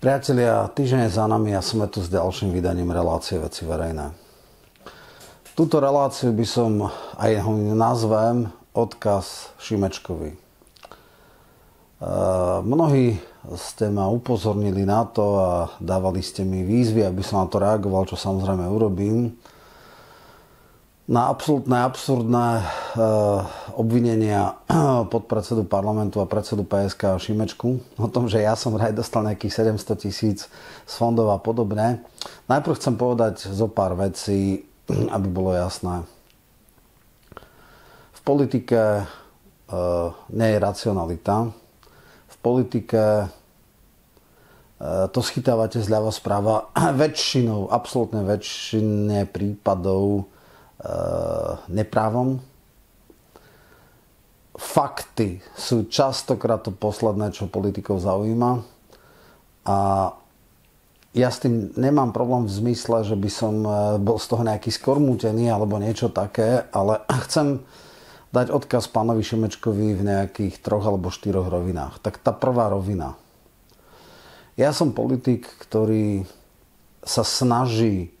Priatelia, týždeň je za nami a sme tu s ďalším vydaním relácie veci verejné. Túto reláciu by som, aj ho nazvem, odkaz Šimečkovi. E, mnohí ste ma upozornili na to a dávali ste mi výzvy, aby som na to reagoval, čo samozrejme urobím na absolútne absurdné e, obvinenia podpredsedu parlamentu a predsedu PSK Šimečku o tom, že ja som vraj dostal nejakých 700 tisíc z fondov a podobne. Najprv chcem povedať zo pár vecí, aby bolo jasné. V politike e, nie je racionalita. V politike e, to schytávate zľava správa väčšinou, absolútne väčšine prípadov neprávom. Fakty sú častokrát to posledné, čo politikov zaujíma. A ja s tým nemám problém v zmysle, že by som eh, bol z toho nejaký skormútený alebo niečo také, ale chcem dať odkaz pánovi Šimečkovi v nejakých troch alebo štyroch rovinách. Tak tá prvá rovina. Ja som politik, ktorý sa snaží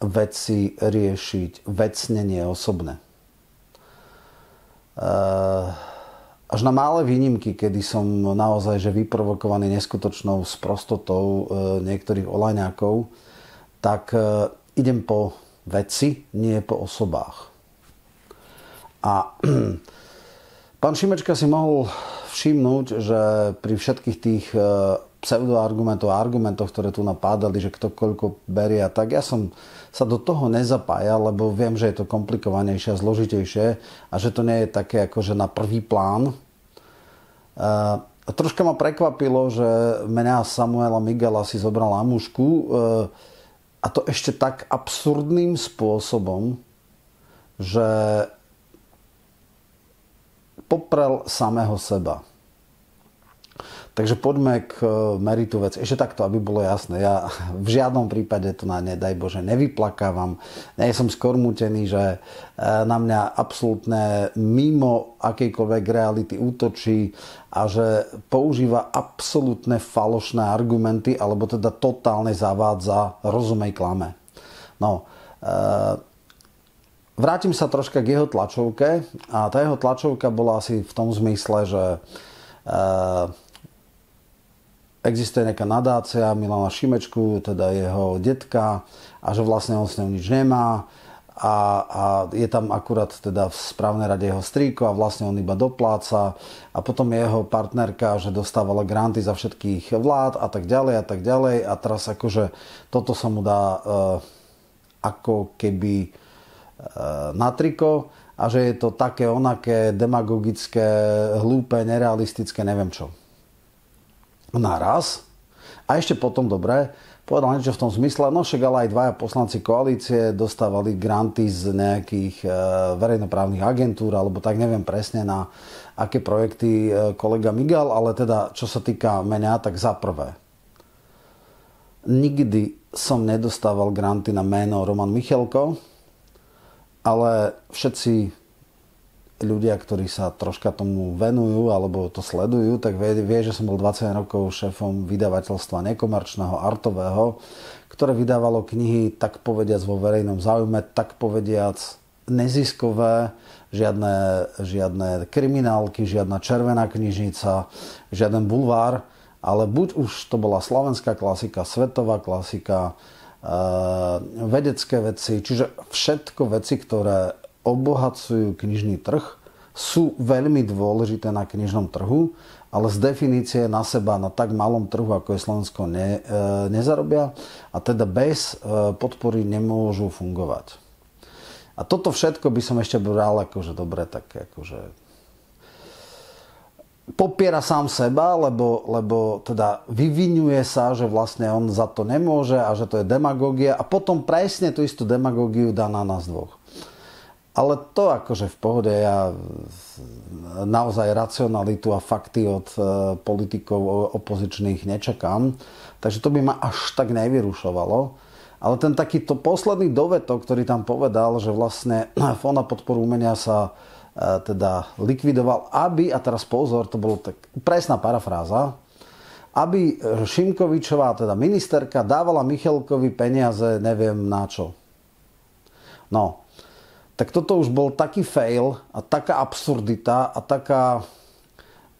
veci riešiť vecne, nie osobne. Eh, až na malé výnimky, kedy som naozaj že vyprovokovaný neskutočnou sprostotou eh, niektorých olajňákov, tak eh, idem po veci, nie po osobách. A pán Šimečka si mohol všimnúť, že pri všetkých tých pseudoargumentov a argumentoch, ktoré tu napádali, že kto koľko berie a tak, ja som sa do toho nezapája, lebo viem, že je to komplikovanejšie a zložitejšie a že to nie je také akože na prvý plán. A troška ma prekvapilo, že mňa Samuela Miguela si zobral na mužku e, a to ešte tak absurdným spôsobom, že poprel samého seba. Takže poďme k e, meritu vec. Ešte takto, aby bolo jasné. Ja v žiadnom prípade to na nedaj Bože nevyplakávam. Nie som skormútený, že e, na mňa absolútne mimo akejkoľvek reality útočí a že používa absolútne falošné argumenty alebo teda totálne zavádza rozumej klame. No, e, vrátim sa troška k jeho tlačovke a tá jeho tlačovka bola asi v tom zmysle, že existuje nejaká nadácia Milana Šimečku, teda jeho detka a že vlastne on s ňou nič nemá. A, a je tam akurát teda v správnej rade jeho strýko a vlastne on iba dopláca. A potom jeho partnerka, že dostávala granty za všetkých vlád a tak ďalej a tak ďalej. A teraz akože toto sa mu dá e, ako keby e, na triko. A že je to také onaké demagogické, hlúpe, nerealistické, neviem čo naraz. A ešte potom, dobre, povedal niečo v tom zmysle, no však ale aj dvaja poslanci koalície dostávali granty z nejakých e, verejnoprávnych agentúr, alebo tak neviem presne na aké projekty e, kolega Miguel, ale teda čo sa týka mňa, tak za prvé. Nikdy som nedostával granty na meno Roman Michelko, ale všetci ľudia, ktorí sa troška tomu venujú alebo to sledujú, tak vie, vie že som bol 20 rokov šéfom vydavateľstva nekomerčného, artového, ktoré vydávalo knihy tak povediac vo verejnom záujme, tak povediac neziskové, žiadne, žiadne kriminálky, žiadna červená knižnica, žiaden bulvár, ale buď už to bola slovenská klasika, svetová klasika, e, vedecké veci, čiže všetko veci, ktoré obohacujú knižný trh, sú veľmi dôležité na knižnom trhu, ale z definície na seba na tak malom trhu, ako je Slovensko, ne, e, nezarobia a teda bez e, podpory nemôžu fungovať. A toto všetko by som ešte bral akože dobre, tak akože popiera sám seba, lebo, lebo teda vyvinuje sa, že vlastne on za to nemôže a že to je demagógia a potom presne tú istú demagógiu dá na nás dvoch. Ale to akože v pohode, ja naozaj racionalitu a fakty od e, politikov opozičných nečakám. Takže to by ma až tak nevyrušovalo. Ale ten takýto posledný dovetok, ktorý tam povedal, že vlastne Fond na podporu umenia sa e, teda likvidoval, aby, a teraz pozor, to bolo tak presná parafráza, aby Šimkovičová, teda ministerka, dávala Michalkovi peniaze, neviem na čo. No, tak toto už bol taký fail a taká absurdita a taká...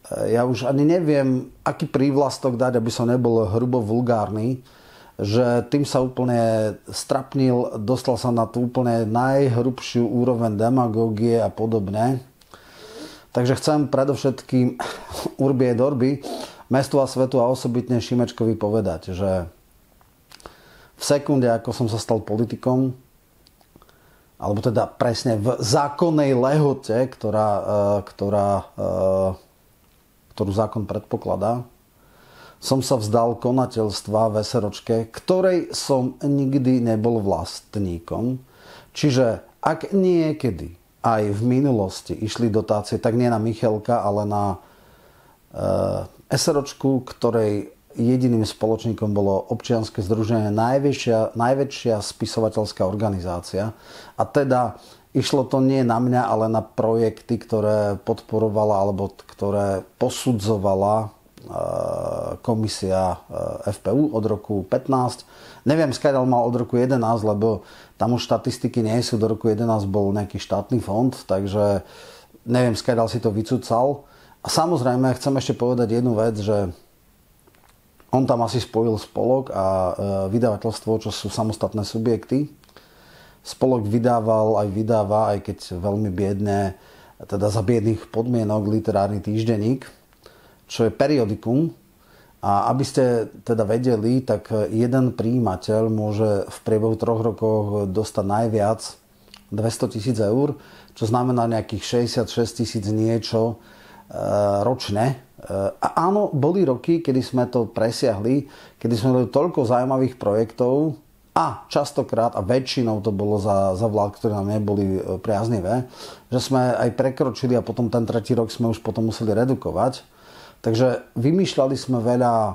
E, ja už ani neviem, aký prívlastok dať, aby som nebol hrubo vulgárny, že tým sa úplne strapnil, dostal sa na tú úplne najhrubšiu úroveň demagógie a podobne. Takže chcem predovšetkým Urbie Dorby mestu a svetu a osobitne Šimečkovi povedať, že v sekunde, ako som sa stal politikom, alebo teda presne v zákonnej lehote, ktorá, e, ktorá, e, ktorú zákon predpokladá, som sa vzdal konateľstva v SROčke, ktorej som nikdy nebol vlastníkom. Čiže ak niekedy aj v minulosti išli dotácie, tak nie na Michalka, ale na SROčku, ktorej jediným spoločníkom bolo občianske združenie, najväčšia, najväčšia spisovateľská organizácia. A teda išlo to nie na mňa, ale na projekty, ktoré podporovala alebo ktoré posudzovala e, komisia e, FPU od roku 15. Neviem, skáďal mal od roku 11, lebo tam už štatistiky nie sú. Do roku 11 bol nejaký štátny fond, takže neviem, skáďal si to vycúcal. A samozrejme, chcem ešte povedať jednu vec, že on tam asi spojil spolok a e, vydavateľstvo, čo sú samostatné subjekty. Spolok vydával aj vydáva, aj keď veľmi biedne, teda za biedných podmienok, literárny týždenník, čo je periodikum. A aby ste teda vedeli, tak jeden príjimateľ môže v priebehu troch rokov dostať najviac 200 tisíc eur, čo znamená nejakých 66 tisíc niečo Eh, ročne. A áno, boli roky, kedy sme to presiahli, kedy sme mali toľko zaujímavých projektov a častokrát a väčšinou to bolo za, za vlád, ktoré nám neboli eh, priaznivé, že sme aj prekročili a potom ten tretí rok sme už potom museli redukovať. Takže vymýšľali sme veľa e,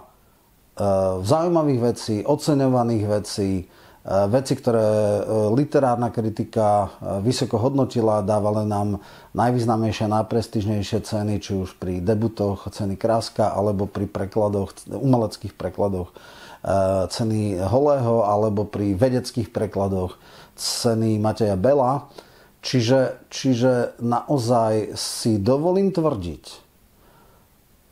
zaujímavých vecí, oceňovaných vecí, veci, ktoré eh, literárna kritika eh, vysoko hodnotila, dávali nám najvýznamnejšie, najprestižnejšie ceny, či už pri debutoch ceny Kráska, alebo pri prekladoch, umeleckých prekladoch ceny Holého, alebo pri vedeckých prekladoch ceny Mateja Bela. Čiže, čiže naozaj si dovolím tvrdiť,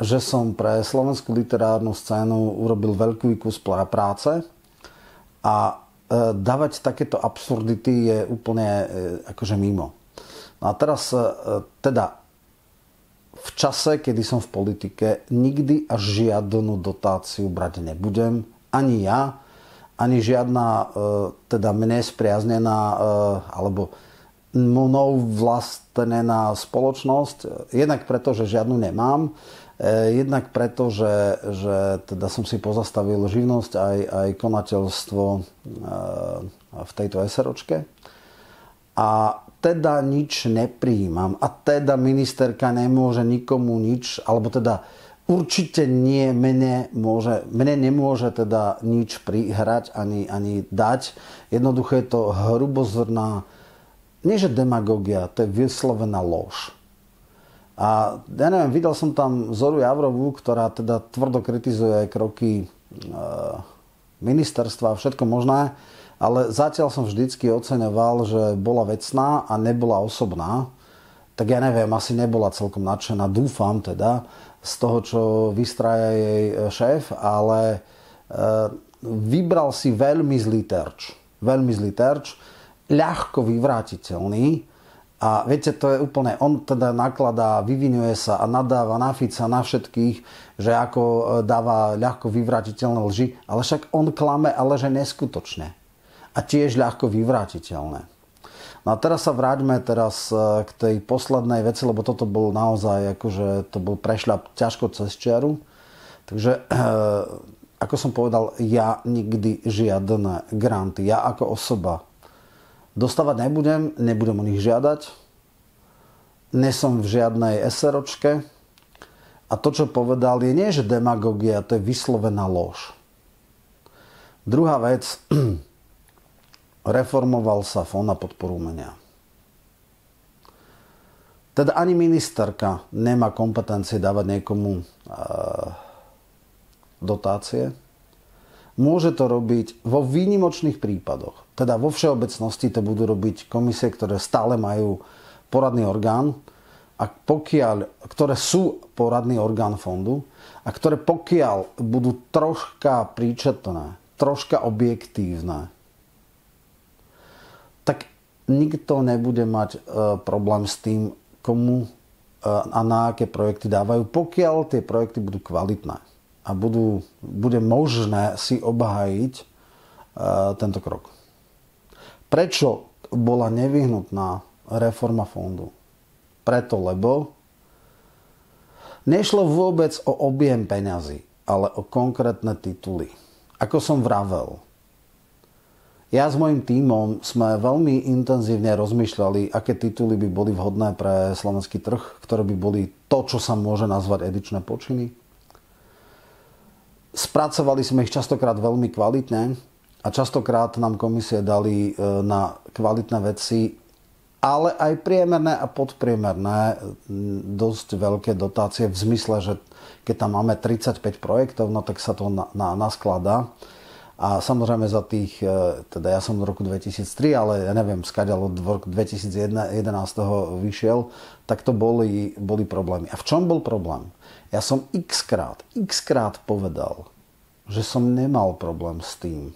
že som pre slovenskú literárnu scénu urobil veľký kus práce a dávať takéto absurdity je úplne e, akože mimo. No a teraz e, teda v čase, kedy som v politike, nikdy až žiadnu dotáciu brať nebudem. Ani ja, ani žiadna teda mne spriaznená alebo mnou vlastnená spoločnosť. Jednak preto, že žiadnu nemám E, jednak preto, že, že teda som si pozastavil živnosť aj, aj konateľstvo e, v tejto SROčke. A teda nič nepríjmam. A teda ministerka nemôže nikomu nič, alebo teda určite nie mne, môže, mne nemôže teda nič prihrať ani, ani dať. Jednoducho je to hrubozrná, nie že demagogia, to je vyslovená lož. A ja neviem, videl som tam Zoru Javrovú, ktorá teda tvrdo kritizuje kroky e, ministerstva a všetko možné, ale zatiaľ som vždycky oceňoval, že bola vecná a nebola osobná. Tak ja neviem, asi nebola celkom nadšená, dúfam teda, z toho, čo vystrája jej šéf, ale e, vybral si veľmi zlý terč. Veľmi zlý terč, ľahko vyvrátiteľný, a viete, to je úplne, on teda nakladá, vyvinuje sa a nadáva na Fica, na všetkých, že ako e, dáva ľahko vyvratiteľné lži, ale však on klame, ale že neskutočne. A tiež ľahko vyvratiteľné. No a teraz sa vráťme teraz e, k tej poslednej veci, lebo toto bol naozaj, akože to bol prešľap ťažko cez čiaru. Takže, e, ako som povedal, ja nikdy žiadne granty, ja ako osoba Dostávať nebudem, nebudem o nich žiadať. Nesom v žiadnej SROčke. A to, čo povedal, je nie, že demagogia, to je vyslovená lož. Druhá vec, reformoval sa fond na podporu umenia. Teda ani ministerka nemá kompetencie dávať niekomu uh, dotácie. Môže to robiť vo výnimočných prípadoch. Teda vo všeobecnosti to budú robiť komisie, ktoré stále majú poradný orgán, a pokiaľ, ktoré sú poradný orgán fondu a ktoré pokiaľ budú troška príčetné, troška objektívne, tak nikto nebude mať e, problém s tým, komu e, a na aké projekty dávajú, pokiaľ tie projekty budú kvalitné a budú, bude možné si obhájiť e, tento krok. Prečo bola nevyhnutná reforma fondu? Preto, lebo nešlo vôbec o objem peňazí, ale o konkrétne tituly. Ako som vravel, ja s mojim tímom sme veľmi intenzívne rozmýšľali, aké tituly by boli vhodné pre slovenský trh, ktoré by boli to, čo sa môže nazvať edičné počiny. Spracovali sme ich častokrát veľmi kvalitne a častokrát nám komisie dali e, na kvalitné veci, ale aj priemerné a podpriemerné dosť veľké dotácie v zmysle, že keď tam máme 35 projektov, no tak sa to na, na, naskladá. A samozrejme za tých, e, teda ja som v roku 2003, ale ja neviem, skaďal od roku 2011 vyšiel, tak to boli, boli problémy. A v čom bol problém? Ja som x krát, x krát povedal, že som nemal problém s tým,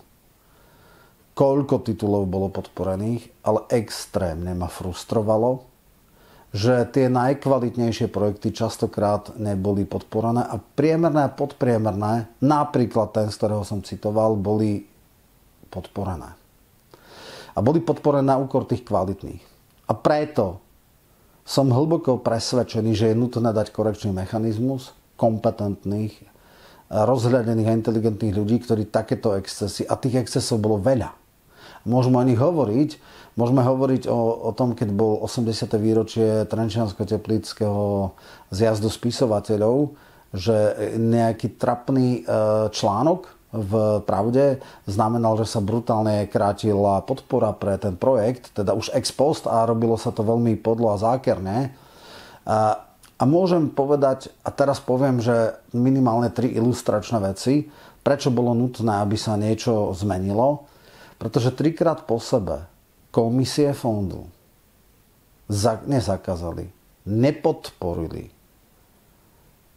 koľko titulov bolo podporených, ale extrémne ma frustrovalo, že tie najkvalitnejšie projekty častokrát neboli podporené a priemerné a podpriemerné, napríklad ten, z ktorého som citoval, boli podporené. A boli podporené na úkor tých kvalitných. A preto som hlboko presvedčený, že je nutné dať korekčný mechanizmus kompetentných, rozhľadených a inteligentných ľudí, ktorí takéto excesy, a tých excesov bolo veľa, môžeme o nich hovoriť, Môžeme hovoriť o, o tom, keď bol 80. výročie Trenčiansko-Teplického zjazdu spisovateľov, že nejaký trapný e, článok v pravde znamenal, že sa brutálne krátila podpora pre ten projekt, teda už ex post a robilo sa to veľmi podlo a zákerne. A, a môžem povedať, a teraz poviem, že minimálne tri ilustračné veci, prečo bolo nutné, aby sa niečo zmenilo. Pretože trikrát po sebe komisie fondu nezakázali, nepodporili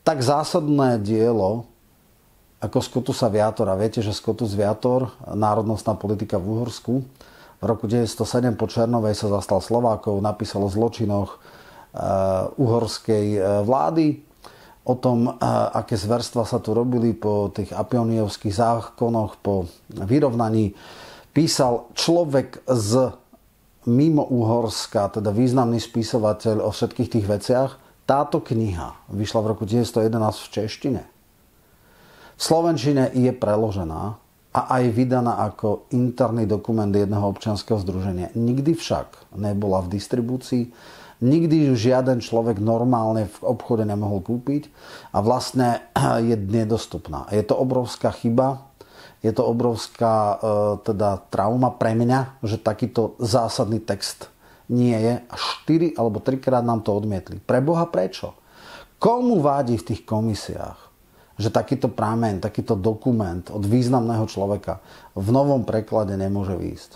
tak zásadné dielo ako Skotusa Viatora. Viete, že Skotus Viator, národnostná politika v Uhorsku, v roku 1907 po Černovej sa zastal Slovákov, napísal o zločinoch uh, uhorskej uh, vlády, o tom, uh, aké zverstva sa tu robili po tých apioniovských zákonoch, po vyrovnaní. Písal človek z mimo Uhorska, teda významný spisovateľ o všetkých tých veciach, táto kniha vyšla v roku 1911 v češtine. V slovenčine je preložená a aj vydaná ako interný dokument jedného občianského združenia. Nikdy však nebola v distribúcii, nikdy ju žiaden človek normálne v obchode nemohol kúpiť a vlastne je nedostupná. Je to obrovská chyba, je to obrovská e, teda trauma pre mňa, že takýto zásadný text nie je a 4 alebo 3 krát nám to odmietli. Pre Boha prečo? Komu vádi v tých komisiách, že takýto prámen, takýto dokument od významného človeka v novom preklade nemôže výjsť?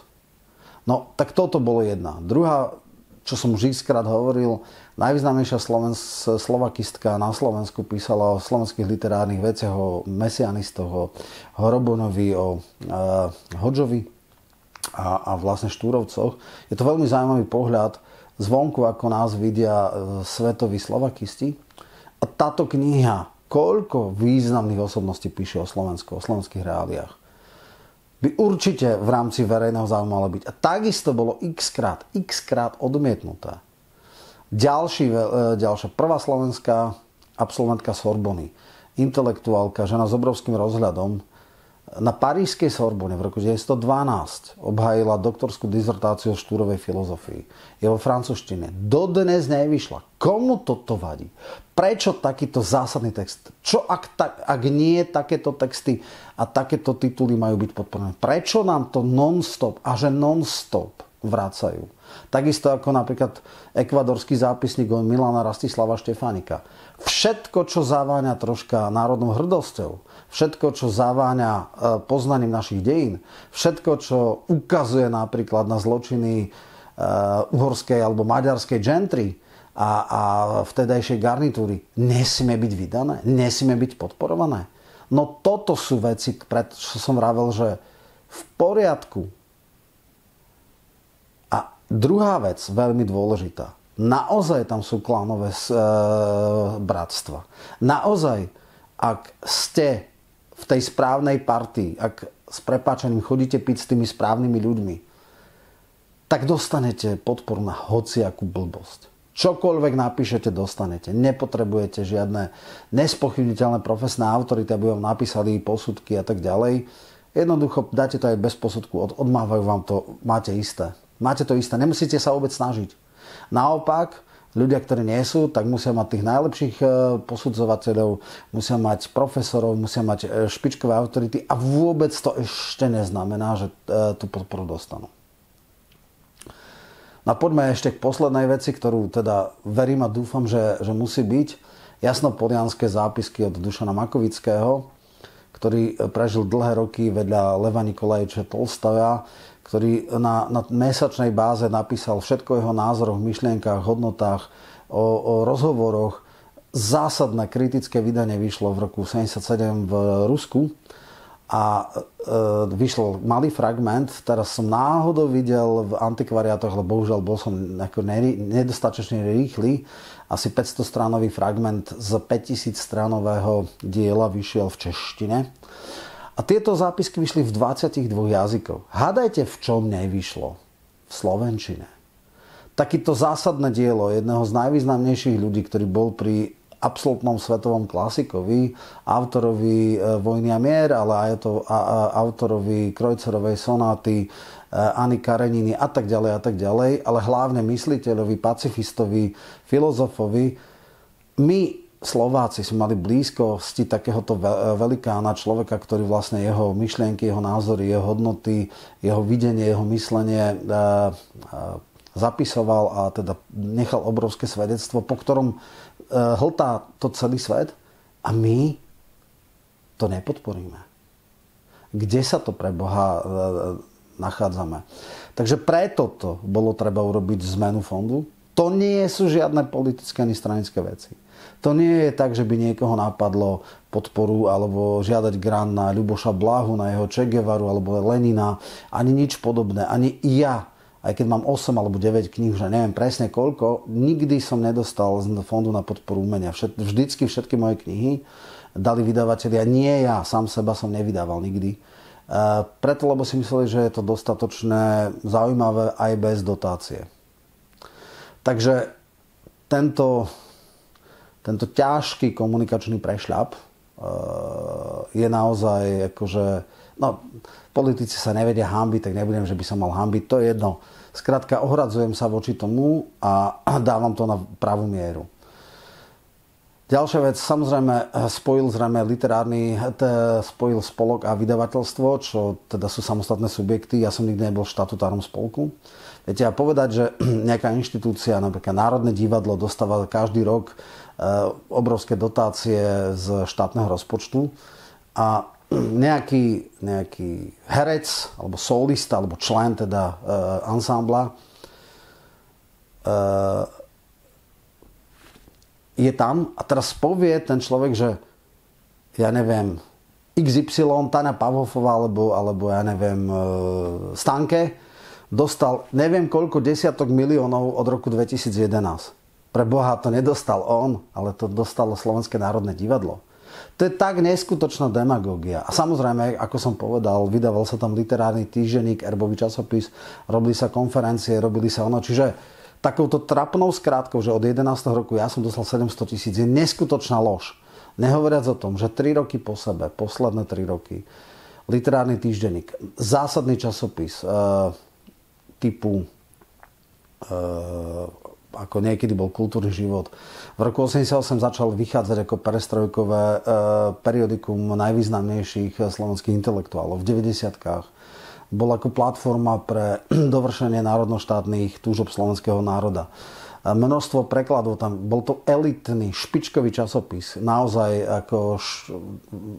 No, tak toto bolo jedna. Druhá, čo som už hovoril, Najvýznamnejšia Slovens- slovakistka na Slovensku písala o slovenských literárnych veciach, o mesianistoch, o Horobonovi, o e, Hodžovi a, a vlastne Štúrovcoch. Je to veľmi zaujímavý pohľad zvonku, ako nás vidia e, svetoví slovakisti. A táto kniha, koľko významných osobností píše o Slovensku, o slovenských reáliách, by určite v rámci verejného záujmu mala byť. A takisto bolo x krát, x krát odmietnuté. Ďalší, e, ďalšia prvá slovenská absolventka Sorbony, intelektuálka, žena s obrovským rozhľadom, na parížskej Sorbonne v roku 1912 obhájila doktorskú dizertáciu o štúrovej filozofii. Je vo francúzštine. Dodnes nevyšla. Komu toto vadí? Prečo takýto zásadný text? Čo ak, tak, ak nie takéto texty a takéto tituly majú byť podporné? Prečo nám to non-stop a že non-stop vracajú? Takisto ako napríklad ekvadorský zápisník Milana Rastislava Štefánika. Všetko, čo zaváňa troška národnou hrdosťou, všetko, čo zaváňa e, poznaním našich dejín, všetko, čo ukazuje napríklad na zločiny uh, uhorskej alebo maďarskej gentry a, a vtedajšej garnitúry, nesmie byť vydané, nesmie byť podporované. No toto sú veci, preto som vravel, že v poriadku. Druhá vec, veľmi dôležitá. Naozaj tam sú klanové e, bratstva. Naozaj, ak ste v tej správnej partii, ak s prepáčením chodíte piť s tými správnymi ľuďmi, tak dostanete podporu na hociakú blbosť. Čokoľvek napíšete, dostanete. Nepotrebujete žiadne nespochybniteľné profesné autority, aby vám napísali posudky a tak ďalej. Jednoducho dáte to aj bez posudku, od, odmávajú vám to, máte isté. Máte to isté, nemusíte sa vôbec snažiť. Naopak, ľudia, ktorí nie sú, tak musia mať tých najlepších e, posudzovateľov, musia mať profesorov, musia mať e, špičkové autority a vôbec to ešte neznamená, že e, tú podporu dostanú. No poďme ešte k poslednej veci, ktorú teda verím a dúfam, že, že musí byť. Jasnopodianské zápisky od Dušana Makovického, ktorý prežil dlhé roky vedľa Leva Nikolajča Tolstoja, ktorý na, na mesačnej báze napísal všetko jeho názoroch, myšlienkach, hodnotách, o, o rozhovoroch. Zásadné kritické vydanie vyšlo v roku 77 v Rusku a e, vyšlo malý fragment, teraz som náhodou videl v antikvariátoch, lebo bohužiaľ bol som ako nedostatočne rýchly, asi 500 stranový fragment z 5000 stranového diela vyšiel v češtine. A tieto zápisky vyšli v 22 jazykoch. Hádajte, v čom nevyšlo? V slovenčine. Takýto zásadné dielo jedného z najvýznamnejších ľudí, ktorý bol pri absolútnom svetovom klasikovi, autorovi e, Vojny a mier, ale aj to autorovi Krojcerovej sonáty, e, Ani Kareniny a tak ďalej a tak ďalej, ale hlavne mysliteľovi, pacifistovi, filozofovi. My Slováci sme mali blízkosti takéhoto velikána, človeka, ktorý vlastne jeho myšlienky, jeho názory, jeho hodnoty, jeho videnie, jeho myslenie e, zapisoval a teda nechal obrovské svedectvo, po ktorom E, hltá to celý svet a my to nepodporíme. Kde sa to pre Boha e, nachádzame? Takže preto to bolo treba urobiť zmenu fondu. To nie sú žiadne politické ani stranické veci. To nie je tak, že by niekoho napadlo podporu alebo žiadať grant na Ľuboša Blahu, na jeho Che Guevaru alebo Lenina. Ani nič podobné. Ani ja aj keď mám 8 alebo 9 kníh, že neviem presne koľko, nikdy som nedostal z Fondu na podporu umenia. Vždycky všetky moje knihy dali vydavatelia. Nie ja, sám seba som nevydával nikdy. E, preto, lebo si mysleli, že je to dostatočné, zaujímavé aj bez dotácie. Takže tento, tento ťažký komunikačný prešľap e, je naozaj akože... No, politici sa nevedia hambiť, tak nebudem, že by som mal hambiť. To je jedno. Skrátka, ohradzujem sa voči tomu a dávam to na pravú mieru. Ďalšia vec, samozrejme, spojil zrejme literárny, spojil spolok a vydavateľstvo, čo teda sú samostatné subjekty. Ja som nikdy nebol v štatutárom spolku. Viete, a povedať, že nejaká inštitúcia, napríklad Národné divadlo, dostáva každý rok obrovské dotácie z štátneho rozpočtu a nejaký, nejaký herec, alebo solista, alebo člen teda uh, ansámbla uh, je tam a teraz povie ten človek, že ja neviem, XY, Tania Pavhofová, alebo, alebo ja neviem, uh, Stanke, dostal neviem koľko desiatok miliónov od roku 2011. Pre Boha to nedostal on, ale to dostalo Slovenské národné divadlo. To je tak neskutočná demagógia. A samozrejme, ako som povedal, vydával sa tam literárny týždenník, erbový časopis, robili sa konferencie, robili sa ono. Čiže takouto trapnou skrátkou, že od 11. roku ja som dostal 700 tisíc, je neskutočná lož. Nehovoriac o tom, že 3 roky po sebe, posledné 3 roky, literárny týždenník, zásadný časopis e, typu e, ako niekedy bol kultúrny život. V roku 1988 začal vychádzať ako perestrojkové e, periodikum najvýznamnejších slovenských intelektuálov. V 90 bol ako platforma pre dovršenie národnoštátnych túžob slovenského národa. Množstvo prekladov tam, bol to elitný, špičkový časopis. Naozaj ako š,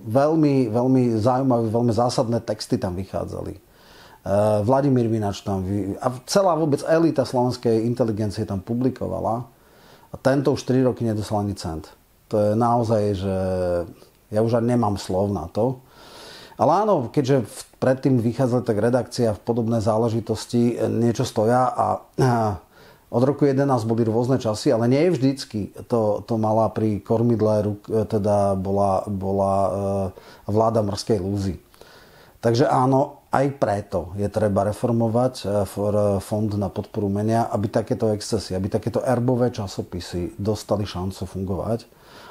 veľmi, veľmi zaujímavé, veľmi zásadné texty tam vychádzali. E, Vladimír Vinač tam, a celá vôbec elita slovenskej inteligencie tam publikovala. A tento už 3 roky nedostal ani cent. To je naozaj, že ja už ani nemám slov na to. Ale áno, keďže predtým vychádzali tak redakcia v podobné záležitosti, e, niečo stoja a, a od roku 11 boli rôzne časy, ale nie vždycky to, to mala pri kormidle, teda bola, bola vláda morskej lúzy. Takže áno, aj preto je treba reformovať fond na podporu menia, aby takéto excesy, aby takéto erbové časopisy dostali šancu fungovať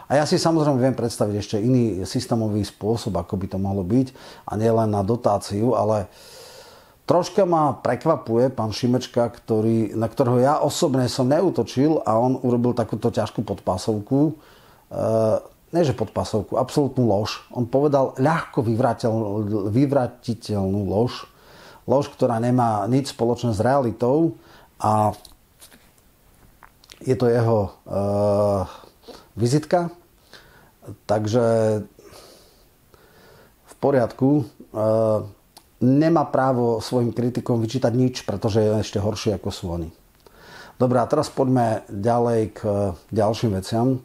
a ja si samozrejme viem predstaviť ešte iný systémový spôsob, ako by to mohlo byť a nie len na dotáciu, ale troška ma prekvapuje pán Šimečka, ktorý, na ktorého ja osobne som neutočil a on urobil takúto ťažkú podpásovku. E, ne, že podpásovku, absolútnu lož. On povedal ľahko vyvratiteľnú lož. Lož, ktorá nemá nič spoločné s realitou a je to jeho e, vizitka. Takže v poriadku. E, nemá právo svojim kritikom vyčítať nič, pretože je ešte horšie ako sú oni. Dobre, a teraz poďme ďalej k ďalším veciam.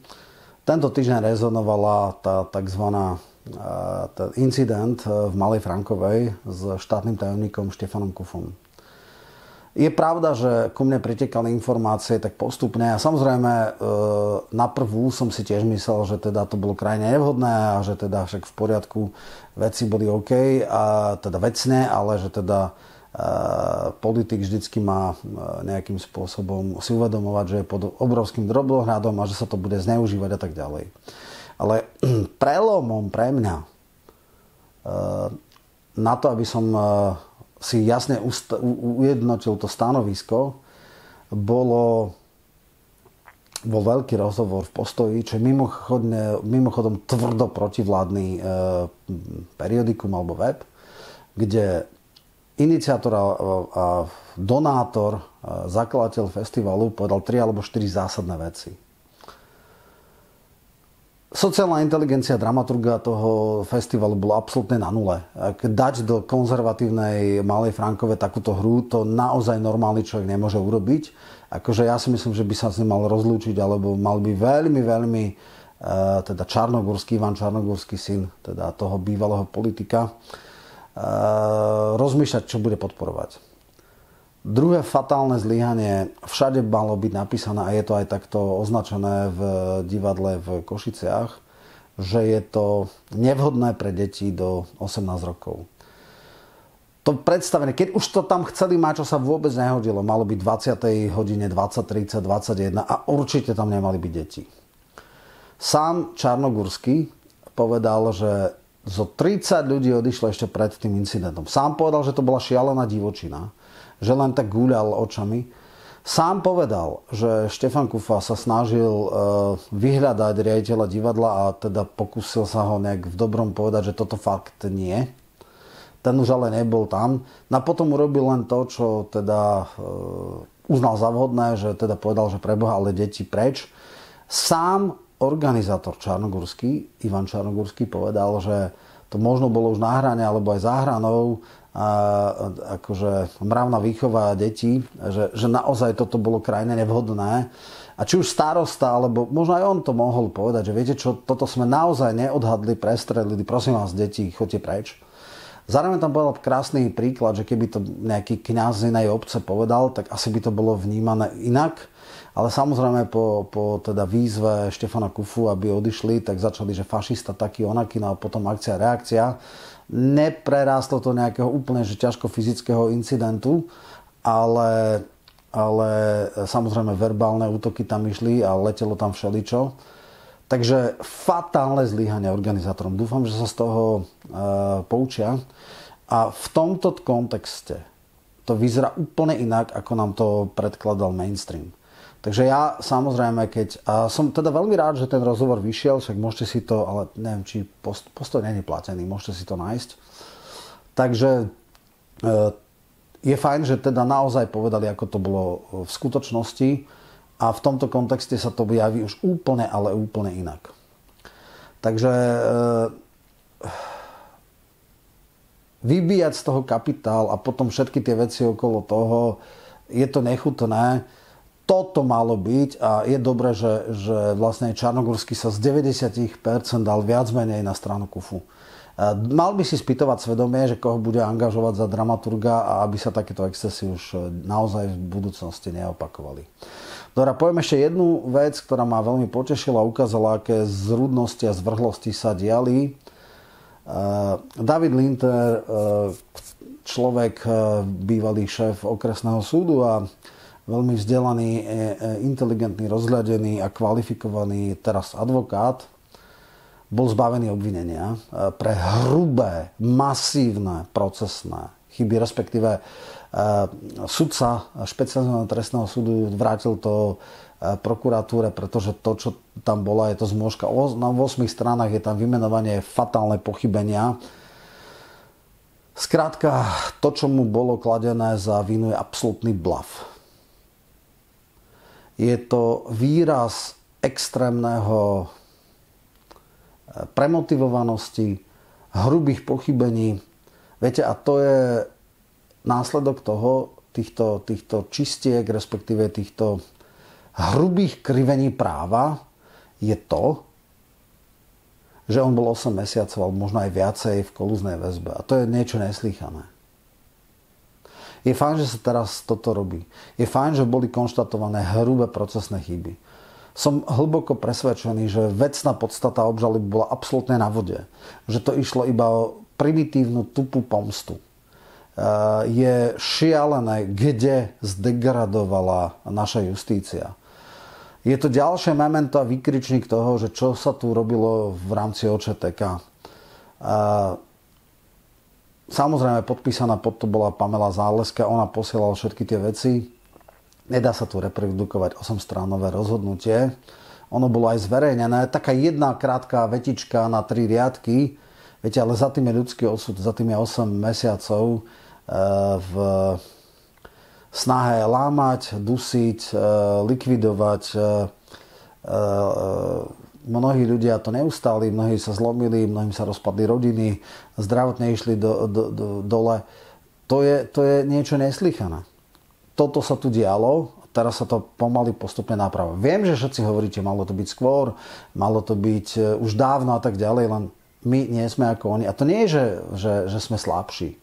Tento týždeň rezonovala tá tzv. E, incident v Malej Frankovej s štátnym tajomníkom Štefanom Kufom. Je pravda, že ku mne pritekali informácie tak postupne a samozrejme e, na prvú som si tiež myslel, že teda to bolo krajne nevhodné a že teda však v poriadku veci boli OK a teda vecne, ale že teda politik vždycky má e, nejakým spôsobom si uvedomovať, že je pod obrovským drobnohľadom a že sa to bude zneužívať a tak ďalej. Ale prelomom pre mňa na to, aby som si jasne ujednotil to stanovisko, bolo, bol veľký rozhovor v postoji, čo je mimochodom tvrdo protivládny e, periodikum alebo web, kde iniciátor a, a donátor, a zakladateľ festivalu povedal tri alebo štyri zásadné veci Sociálna inteligencia dramaturga toho festivalu bola absolútne na nule. Ak dať do konzervatívnej Malej Frankove takúto hru, to naozaj normálny človek nemôže urobiť. Akože ja si myslím, že by sa s ním mal rozlúčiť, alebo mal by veľmi, veľmi e, teda Čarnogórský, Ivan Čarnogórský syn, teda toho bývalého politika, rozmýšľať, čo bude podporovať. Druhé fatálne zlyhanie, všade malo byť napísané, a je to aj takto označené v divadle v Košiciach, že je to nevhodné pre deti do 18 rokov. To predstavenie, keď už to tam chceli mať, čo sa vôbec nehodilo, malo byť 20. hodine 20, 30, 21 a určite tam nemali byť deti. Sám Čarnogórsky povedal, že zo 30 ľudí odišlo ešte pred tým incidentom. Sám povedal, že to bola šialená divočina že len tak gúľal očami. Sám povedal, že Štefan Kufa sa snažil e, vyhľadať riaditeľa divadla a teda pokúsil sa ho nejak v dobrom povedať, že toto fakt nie. Ten už ale nebol tam. No a potom urobil len to, čo teda e, uznal za vhodné, že teda povedal, že preboha, ale deti preč. Sám organizátor Čarnogórsky, Ivan Čarnogórsky povedal, že to možno bolo už na hrane alebo aj za hranou, a, akože mravná výchova detí, že, že naozaj toto bolo krajne nevhodné. A či už starosta, alebo možno aj on to mohol povedať, že viete čo, toto sme naozaj neodhadli, prestrelili, prosím vás, deti, choďte preč. Zároveň tam povedal krásny príklad, že keby to nejaký kňaz z inej obce povedal, tak asi by to bolo vnímané inak. Ale samozrejme po, po teda výzve Štefana Kufu, aby odišli, tak začali, že fašista taký onaký, no a potom akcia, reakcia neprerástlo to nejakého úplne že ťažko fyzického incidentu, ale, ale samozrejme verbálne útoky tam išli a letelo tam všeličo. Takže fatálne zlyhanie organizátorom. Dúfam, že sa z toho e, poučia. A v tomto kontexte to vyzerá úplne inak, ako nám to predkladal mainstream. Takže ja samozrejme, keď... A som teda veľmi rád, že ten rozhovor vyšiel, však môžete si to, ale neviem, či post, postoj není platený, môžete si to nájsť. Takže je fajn, že teda naozaj povedali, ako to bolo v skutočnosti a v tomto kontexte sa to javí už úplne, ale úplne inak. Takže vybíjať z toho kapitál a potom všetky tie veci okolo toho, je to nechutné. Toto malo byť a je dobré, že, že vlastne Čarnogórsky sa z 90% dal viac menej na stranu Kufu. Mal by si spýtovať svedomie, že koho bude angažovať za dramaturga a aby sa takéto excesy už naozaj v budúcnosti neopakovali. Dobre, poviem ešte jednu vec, ktorá ma veľmi potešila a ukázala, aké zrudnosti a zvrhlosti sa diali Eh, David Linter, človek, bývalý šéf okresného súdu a veľmi vzdelaný, inteligentný, rozhľadený a kvalifikovaný teraz advokát, bol zbavený obvinenia pre hrubé, masívne procesné chyby, respektíve sudca špeciálneho trestného súdu vrátil to prokuratúre, pretože to, čo tam bola, je to zmôžka. Na 8 stranách je tam vymenovanie fatálne pochybenia. Skrátka, to, čo mu bolo kladené za vinu, je absolútny blav. Je to výraz extrémneho eh, premotivovanosti, hrubých pochybení. Viete, a to je následok toho, týchto, týchto čistiek, respektíve týchto hrubých krivení práva je to, že on bol 8 mesiacov, alebo možno aj viacej v kolúznej väzbe. A to je niečo neslýchané. Je fajn, že sa teraz toto robí. Je fajn, že boli konštatované hrubé procesné chyby. Som hlboko presvedčený, že vecná podstata obžaloby bola absolútne na vode. Že to išlo iba o primitívnu tupú pomstu. E, je šialené, kde zdegradovala naša justícia je to ďalšie memento a vykričník toho, že čo sa tu robilo v rámci OČTK. Samozrejme, podpísaná pod to bola Pamela Záleska, ona posielala všetky tie veci. Nedá sa tu reprodukovať 8-stránové rozhodnutie. Ono bolo aj zverejnené. Taká jedna krátka vetička na tri riadky. Viete, ale za tým je ľudský osud, za tým je 8 mesiacov e, v snahe lámať, dusiť, e, likvidovať. E, e, mnohí ľudia to neustáli, mnohí sa zlomili, mnohým sa rozpadli rodiny, zdravotne išli do, do, do, dole. To je, to je niečo neslychané. Toto sa tu dialo, teraz sa to pomaly postupne napravuje. Viem, že všetci hovoríte, malo to byť skôr, malo to byť už dávno a tak ďalej, len my nie sme ako oni. A to nie je, že, že, že sme slabší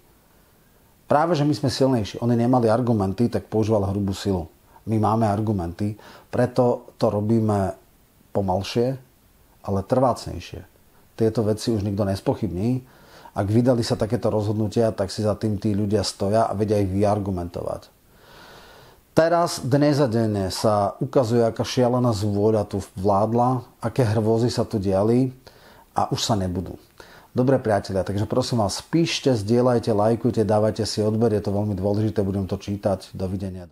Práve, že my sme silnejší. Oni nemali argumenty, tak používal hrubú silu. My máme argumenty, preto to robíme pomalšie, ale trvácnejšie. Tieto veci už nikto nespochybní. Ak vydali sa takéto rozhodnutia, tak si za tým tí ľudia stoja a vedia ich vyargumentovať. Teraz dnes a denne sa ukazuje, aká šialená zvôľa tu vládla, aké hrvozy sa tu diali a už sa nebudú. Dobre priatelia, takže prosím vás, píšte, zdieľajte, lajkujte, dávajte si odber, je to veľmi dôležité, budem to čítať. Dovidenia.